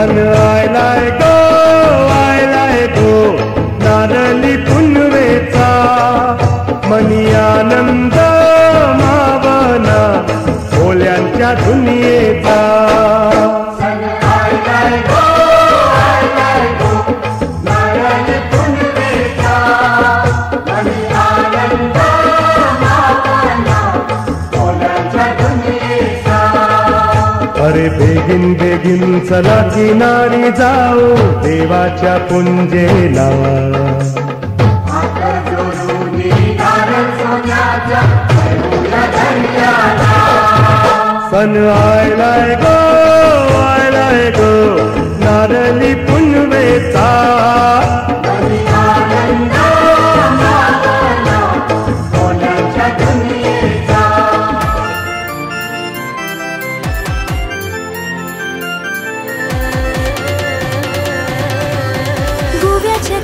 And I like go, I like go, Narali Punveta, Mani Ananda Mavana, Bolyancha Dunia. अरे बेगिन बेगिन चला किनारी जाऊ देवाच्या पुंजेला. सन आयलाय गो आयलाय गो नारली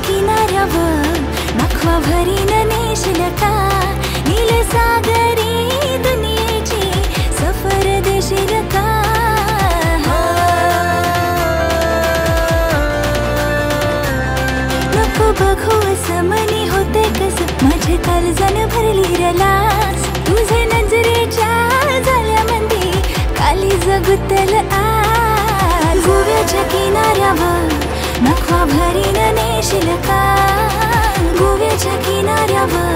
किनाऱ्यावर नखवा भरीन नेशल का नील सागरी दुनियेची सफर देशील का? नको बघू समनी होते कस? माझे कालजन भरली रलास. तुझे नजरेच्या झाल्या मंदी काली जगुतल आ भरीन नेशील का गोव्याच्या किनाऱ्यावर